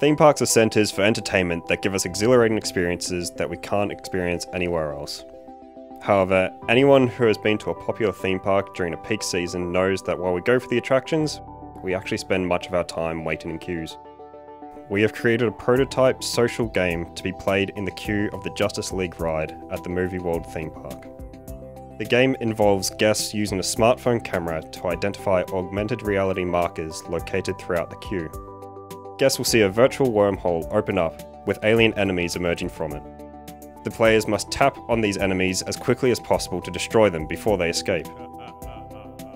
Theme parks are centres for entertainment that give us exhilarating experiences that we can't experience anywhere else. However, anyone who has been to a popular theme park during a peak season knows that while we go for the attractions, we actually spend much of our time waiting in queues. We have created a prototype social game to be played in the queue of the Justice League ride at the Movie World theme park. The game involves guests using a smartphone camera to identify augmented reality markers located throughout the queue. Guests will see a virtual wormhole open up, with alien enemies emerging from it. The players must tap on these enemies as quickly as possible to destroy them before they escape.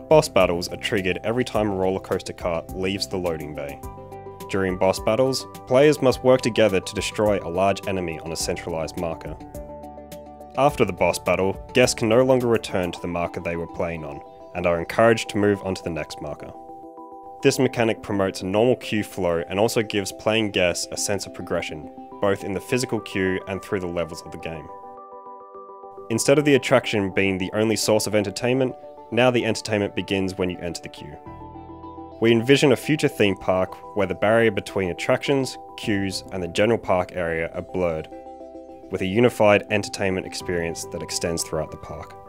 Boss battles are triggered every time a roller coaster cart leaves the loading bay. During boss battles, players must work together to destroy a large enemy on a centralised marker. After the boss battle, guests can no longer return to the marker they were playing on, and are encouraged to move on to the next marker. This mechanic promotes a normal queue flow and also gives playing guests a sense of progression, both in the physical queue and through the levels of the game. Instead of the attraction being the only source of entertainment, now the entertainment begins when you enter the queue. We envision a future theme park where the barrier between attractions, queues, and the general park area are blurred with a unified entertainment experience that extends throughout the park.